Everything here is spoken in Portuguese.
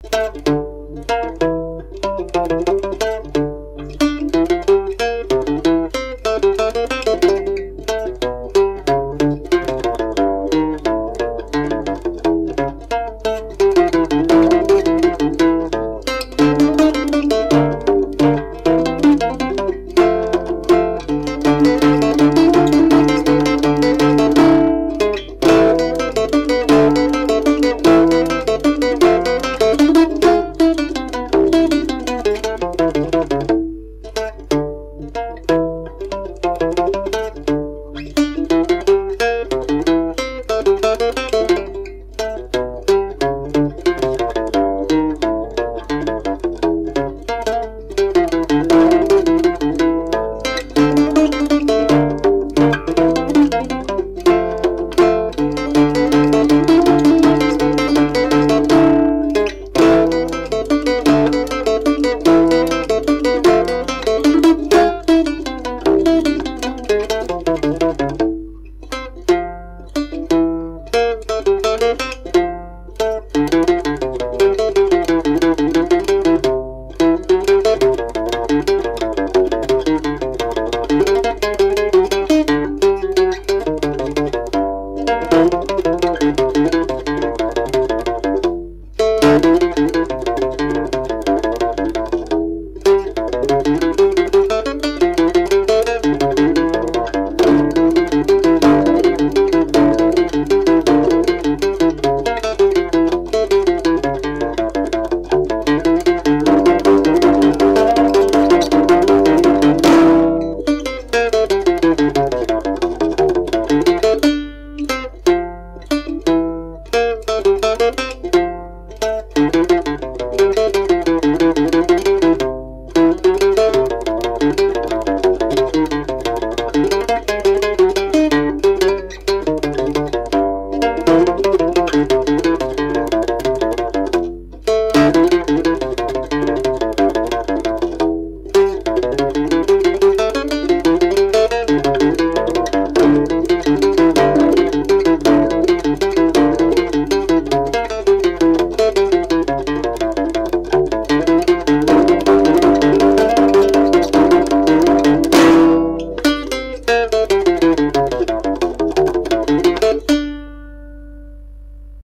Música